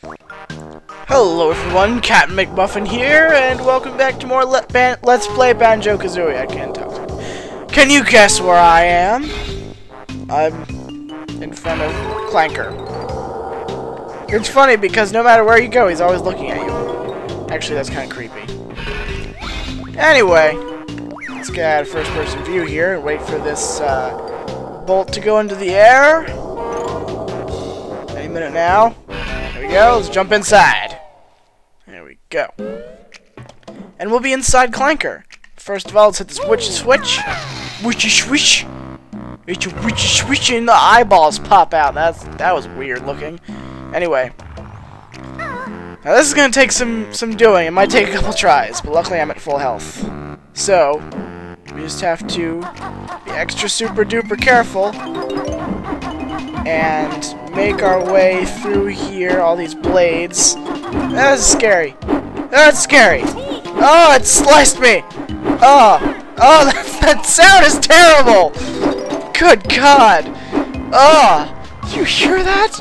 Hello everyone, Captain McMuffin here, and welcome back to more Let's Play Banjo-Kazooie. I can't talk. Can you guess where I am? I'm in front of Clanker. It's funny because no matter where you go, he's always looking at you. Actually, that's kind of creepy. Anyway, let's get out of first-person view here and wait for this uh, bolt to go into the air. Any minute now. Go. Let's jump inside. There we go. And we'll be inside Clanker. First of all, let's hit this witch switch. Witchy swish. It's a witchy swish and the eyeballs pop out. That's that was weird looking. Anyway. Now this is gonna take some some doing. It might take a couple tries, but luckily I'm at full health. So we just have to be extra super duper careful and make our way through here, all these blades. That's scary. That's scary. Oh, it sliced me. Oh, oh, that, that sound is terrible. Good God. Oh, you hear that?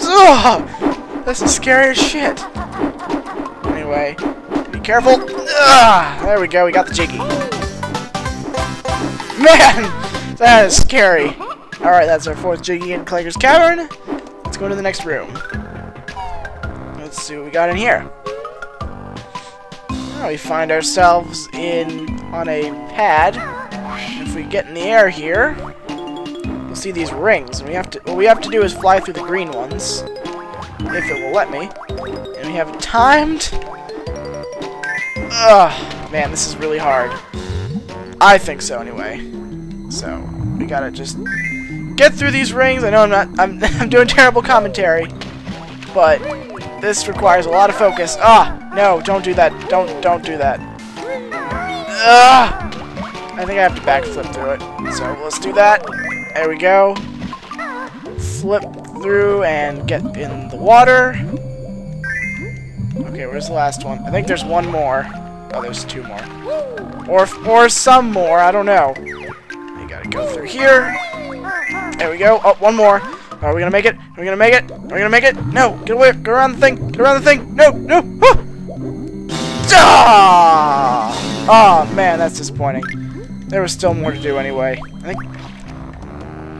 Oh, that's the scariest shit. Anyway, be careful. Ah, there we go. We got the jiggy. Man, that is scary. Alright, that's our fourth Jiggy in Clanker's Cavern. Let's go to the next room. Let's see what we got in here. We find ourselves in on a pad. If we get in the air here, we'll see these rings. And we have to what we have to do is fly through the green ones. If it will let me. And we have timed. Ugh, man, this is really hard. I think so anyway. So, we gotta just get through these rings. I know I'm not, I'm, I'm doing terrible commentary, but this requires a lot of focus. Ah, no, don't do that. Don't, don't do that. Ah, I think I have to backflip through it. So let's do that. There we go. Flip through and get in the water. Okay, where's the last one? I think there's one more. Oh, there's two more. Or, or some more, I don't know. You gotta go through here. There we go. Oh, one more. Are we gonna make it? Are we gonna make it? Are we gonna make it? No! Get away! Go around the thing! Get around the thing! No! No! Ah! Ah! Oh, man, that's disappointing. There was still more to do anyway. I think.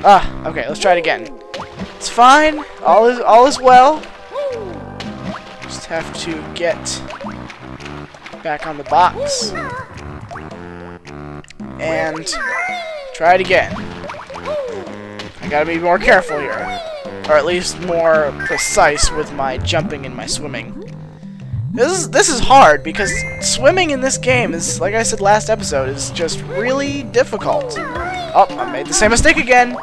Ah, okay, let's try it again. It's fine. All is all is well. Just have to get back on the box and try it again. I gotta be more careful here. Or at least more precise with my jumping and my swimming. This is, this is hard, because swimming in this game is, like I said last episode, is just really difficult. Oh, I made the same mistake again!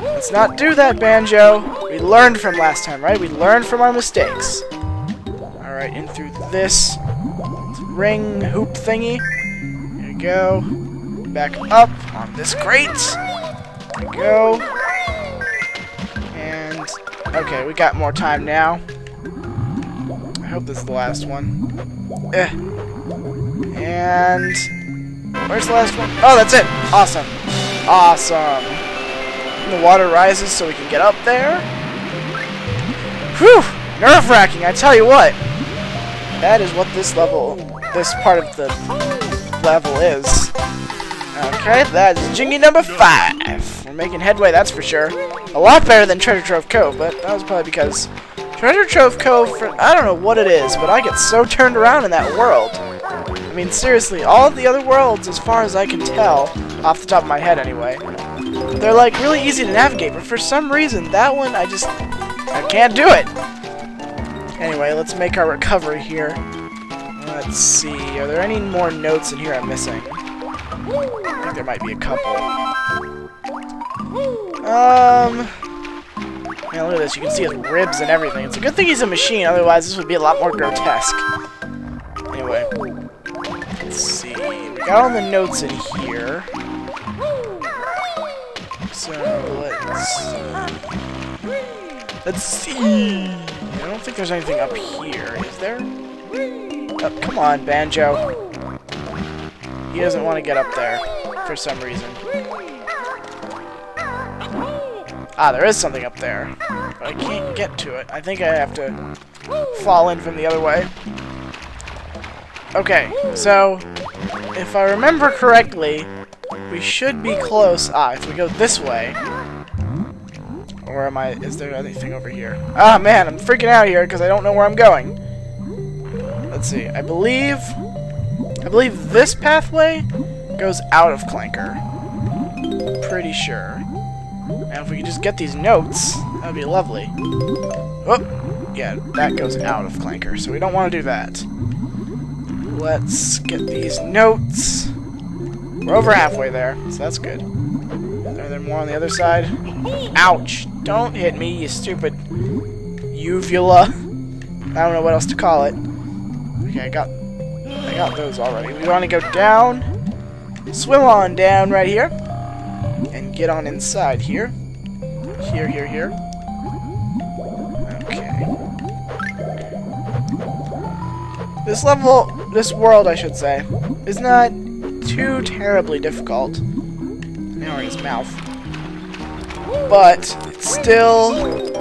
Let's not do that, Banjo! We learned from last time, right? We learned from our mistakes. Alright, in through this ring hoop thingy. There we go. Back up on this crate. There we go. Okay, we got more time now. I hope this is the last one. Eh. And, where's the last one? Oh, that's it! Awesome. Awesome. The water rises so we can get up there. Whew! Nerve-wracking, I tell you what. That is what this level, this part of the level is. Okay, that is Jiggy number five. We're making headway, that's for sure. A lot better than Treasure Trove Cove, but that was probably because Treasure Trove Cove, for, I don't know what it is, but I get so turned around in that world. I mean, seriously, all the other worlds, as far as I can tell, off the top of my head anyway, they're like really easy to navigate, but for some reason, that one, I just, I can't do it. Anyway, let's make our recovery here. Let's see, are there any more notes in here I'm missing? I think there might be a couple. Um... Yeah, look at this, you can see his ribs and everything. It's a good thing he's a machine, otherwise this would be a lot more grotesque. Anyway. Let's see, we got all the notes in here. So, let's see. Let's see. I don't think there's anything up here, is there? Oh, come on, Banjo. He doesn't want to get up there, for some reason. Ah, there is something up there. but I can't get to it. I think I have to fall in from the other way. Okay, so if I remember correctly, we should be close. Ah, if we go this way. Or am I, is there anything over here? Ah, man, I'm freaking out here because I don't know where I'm going. Let's see, I believe, I believe this pathway goes out of Clanker. Pretty sure. And if we could just get these notes, that would be lovely. Oh, yeah, that goes out of Clanker, so we don't want to do that. Let's get these notes. We're over halfway there, so that's good. Are there more on the other side? Ouch! Don't hit me, you stupid uvula. I don't know what else to call it. Okay, I got I got those already. We want to go down, swim on down right here, get on inside here. Here, here, here. Okay. This level, this world, I should say, is not too terribly difficult. Now his mouth. But it still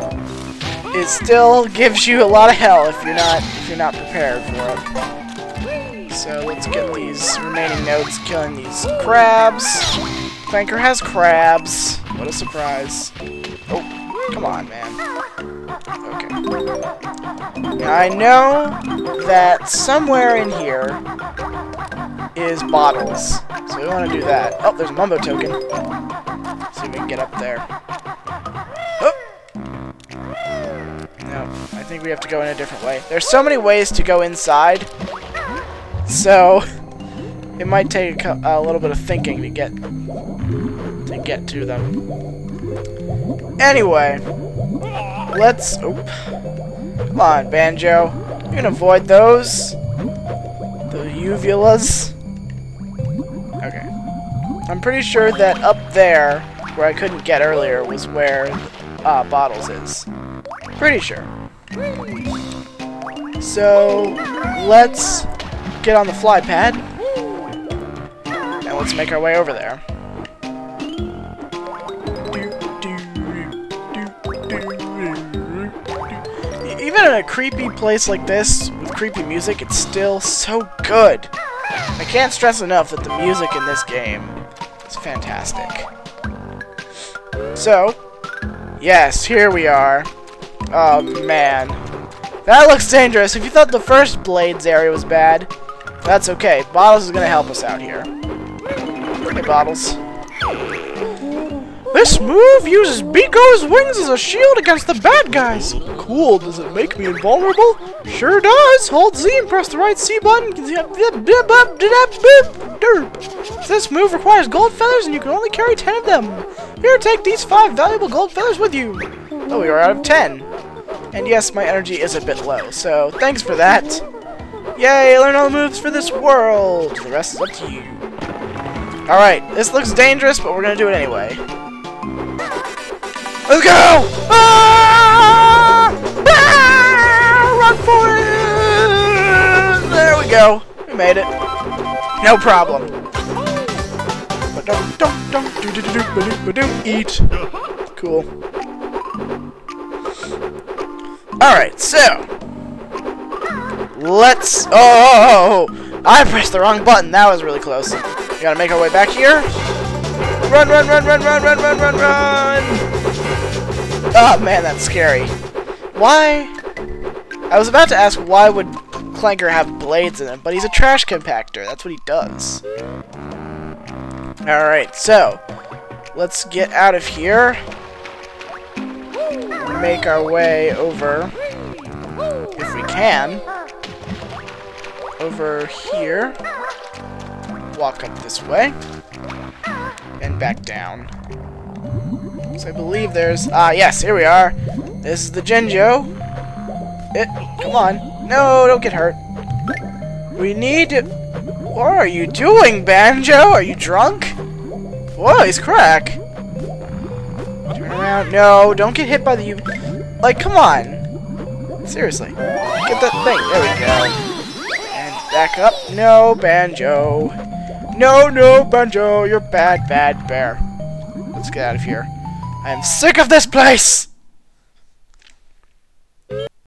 it still gives you a lot of hell if you're not if you're not prepared for it. So let's get these remaining notes killing these crabs. Clanker has crabs. What a surprise. Oh, come on, man. Okay. Now I know that somewhere in here is bottles. So we want to do that. Oh, there's a Mumbo token. See if we can get up there. Oh! No, I think we have to go in a different way. There's so many ways to go inside. So, it might take a, a little bit of thinking to get to get to them. Anyway, let's... Oop. Come on, Banjo. You can avoid those. The uvulas. Okay. I'm pretty sure that up there, where I couldn't get earlier, was where uh, Bottles is. Pretty sure. So, let's get on the fly pad. Let's make our way over there. Even in a creepy place like this, with creepy music, it's still so good. I can't stress enough that the music in this game is fantastic. So, yes, here we are. Oh, man. That looks dangerous. If you thought the first Blades area was bad, that's okay. Bottles is going to help us out here. Bottles. This move uses Biko's wings as a shield against the bad guys. Cool, does it make me invulnerable? Sure does. Hold Z and press the right C button. This move requires gold feathers and you can only carry 10 of them. Here, take these 5 valuable gold feathers with you. Oh, we are out of 10. And yes, my energy is a bit low, so thanks for that. Yay, learn all the moves for this world. The rest is up to you. Alright, this looks dangerous, but we're gonna do it anyway. Let's go! Ah! Ah! Run for it! There we go. We made it. No problem. Eat. Cool. Alright, so. Let's... Oh, I pressed the wrong button. That was really close. We gotta make our way back here. Run, run, run, run, run, run, run, run, run! Oh, man, that's scary. Why? I was about to ask why would Clanker have blades in him, but he's a trash compactor. That's what he does. Alright, so, let's get out of here. Make our way over, if we can, over here. Walk up this way and back down. So I believe there's... Ah, yes, here we are. This is the Jinjo. It, come on. No, don't get hurt. We need to... What are you doing, Banjo? Are you drunk? Whoa, he's crack. Turn around. No, don't get hit by the... Like, come on. Seriously. Get that thing. There we go. Back up. No, Banjo. No, no, Banjo, you're bad, bad bear. Let's get out of here. I am sick of this place!